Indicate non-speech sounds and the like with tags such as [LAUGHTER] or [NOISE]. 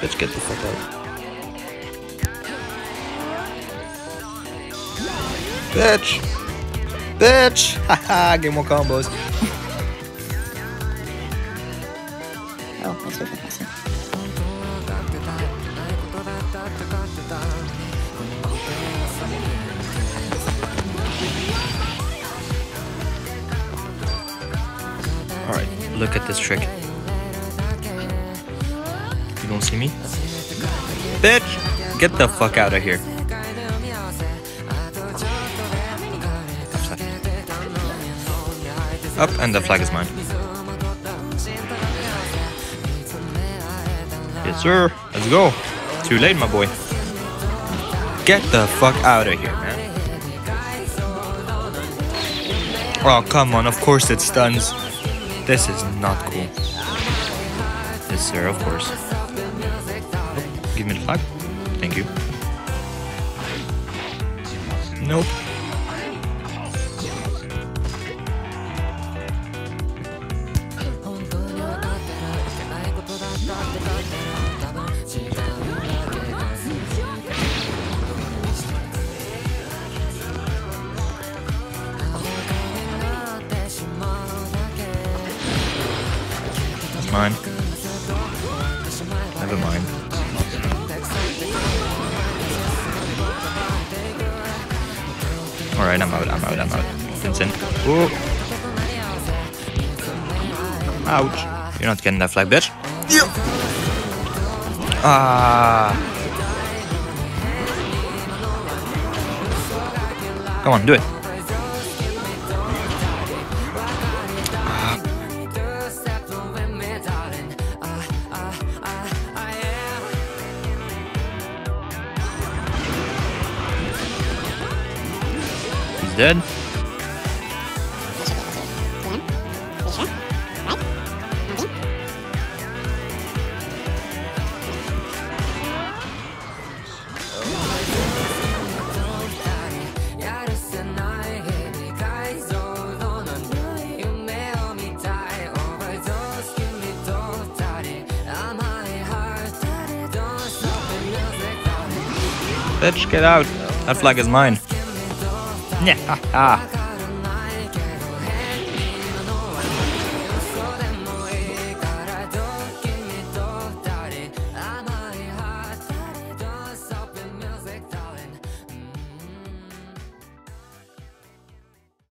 Bitch, get the fuck out. Bitch! Bitch! [LAUGHS] Haha, get more combos. [LAUGHS] Oh, that's super faster. Alright, look at this trick. You don't see me? Bitch! Get the fuck out of here. Up, and the flag is mine. Yes, sir. Let's go. Too late, my boy. Get the fuck out of here, man. Oh, come on. Of course it stuns. This is not cool. Yes, sir, of course. Give me the flag. Thank you. Nope. That's mine. Never mind. Alright, I'm out, I'm out, I'm out. Vincent. Ooh. Ouch. You're not getting that flag, bitch. Yeah. Ah. Come on, do it. He's dead. Bitch, get out. That flag is mine. 你啊啊。